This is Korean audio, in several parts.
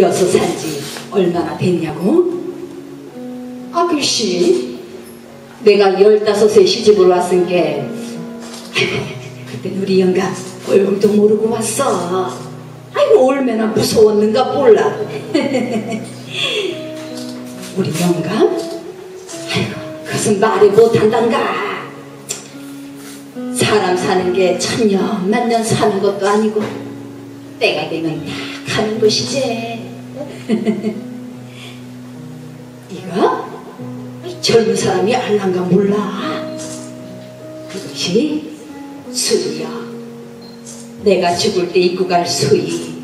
여서 산지 얼마나 됐냐고? 아, 글씨. 내가 열다섯에 시집을 왔은 게, 아이고, 그때 우리 영감 얼굴도 모르고 왔어. 아이고, 얼마나 무서웠는가 몰라. 우리 영감? 아이고, 그것은 말이 못한단가. 사람 사는 게 천년 만년 사는 것도 아니고 때가 되면 다 가는 것이지. 이거 젊은 사람이 알란가 몰라. 이것이 수야. 내가 죽을 때 입고 갈 수이.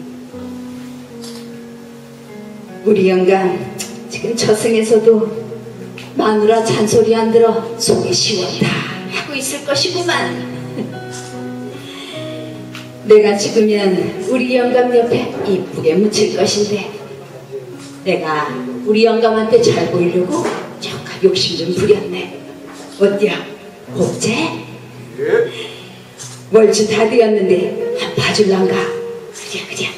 우리 영감 지금 저승에서도 마누라 잔소리 안 들어 속이 시원다 하고 있을 것이구만. 내가 죽으면 우리 영감 옆에 이쁘게 묻힐 것인데 내가 우리 영감한테 잘 보이려고 조금 욕심 좀 부렸네. 어때요? 곱제? 예? 멀지 다 되었는데 한 봐줄란가? 그래 그래.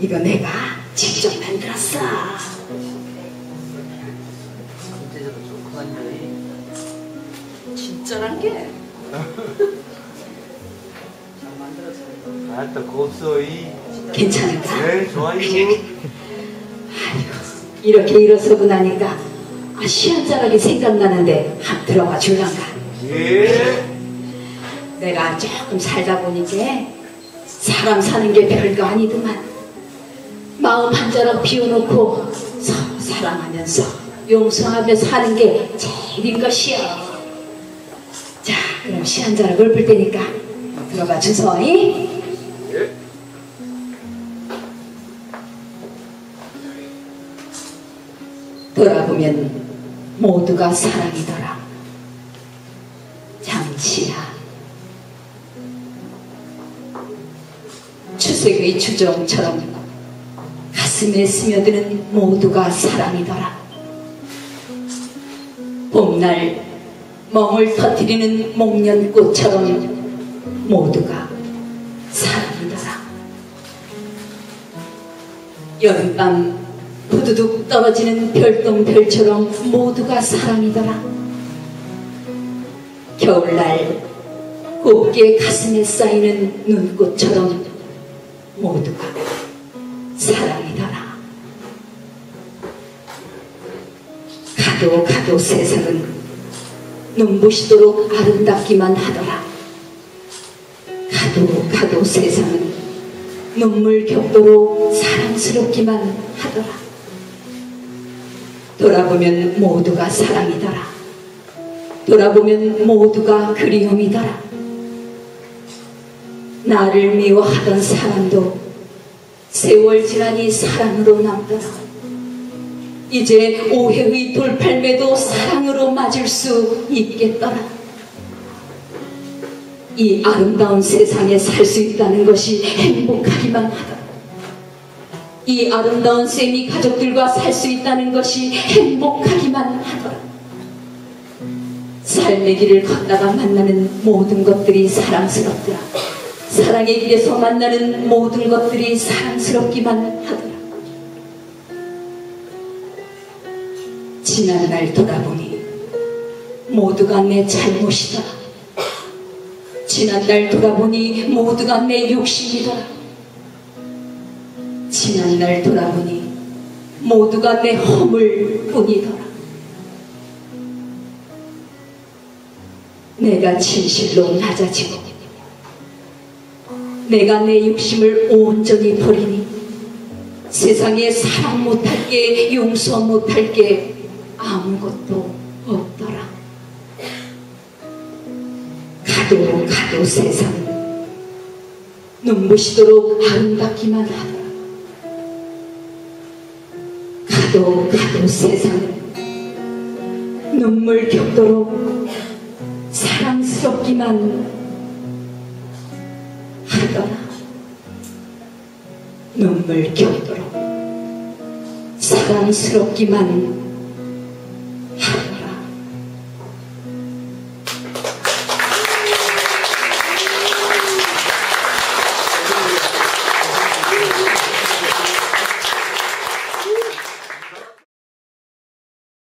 이거 내가 직접 만들었어. 진짜란 게? 아따 곱소이 괜찮은가? 네 좋아요. 이렇게 일어서고 나니까 아, 시한자락이 생각나는데 한 들어가 줄란가? 예. 내가 조금 살다 보니까 사람 사는 게 별거 아니더만 마음 한 자락 비워놓고 서로 사랑하면서 용서하며 사는 게 제일인 것이야 자 그럼 시 한 자락을 불 테니까 들어가 주소이 돌아보면 모두가 사랑이더라 장치야 추석의 추정처럼 가슴에 스며드는 모두가 사랑이더라. 봄날 멍을 터뜨리는 목련꽃처럼 모두가 사랑이더라. 여름밤 후두둑 떨어지는 별똥별처럼 모두가 사랑이더라. 겨울날 곱게 가슴에 쌓이는 눈꽃처럼 모두가 사랑이더라. 가도 가도 세상은 눈부시도록 아름답기만 하더라. 가도 가도 세상은 눈물 겹도록 사랑스럽기만 하더라. 돌아보면 모두가 사랑이더라. 돌아보면 모두가 그리움이더라. 나를 미워하던 사람도 세월 지나니 사랑으로 남더라. 이제 오해의 돌팔매도 사랑으로 맞을 수 있겠더라. 이 아름다운 세상에 살 수 있다는 것이 행복하기만 하더라. 이 아름다운 쌤이 가족들과 살 수 있다는 것이 행복하기만 하더라. 삶의 길을 걷다가 만나는 모든 것들이 사랑스럽더라. 사랑의 길에서 만나는 모든 것들이 사랑스럽기만 하더라. 지난 날 돌아보니 모두가 내 잘못이다. 지난 날 돌아보니 모두가 내 욕심이더라. 지난날 돌아보니 모두가 내 허물 뿐이더라. 내가 진실로 낮아지고 내가 내 욕심을 온전히 버리니 세상에 사랑 못할 게 용서 못할 게 아무것도 없더라. 가도 가도 세상은 눈부시도록 아름답기만 하더라. 가도 가도 세상은 눈물 겹도록 사랑스럽기만 하더라. 눈물 겹도록 사랑스럽기만